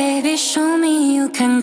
Baby, show me you can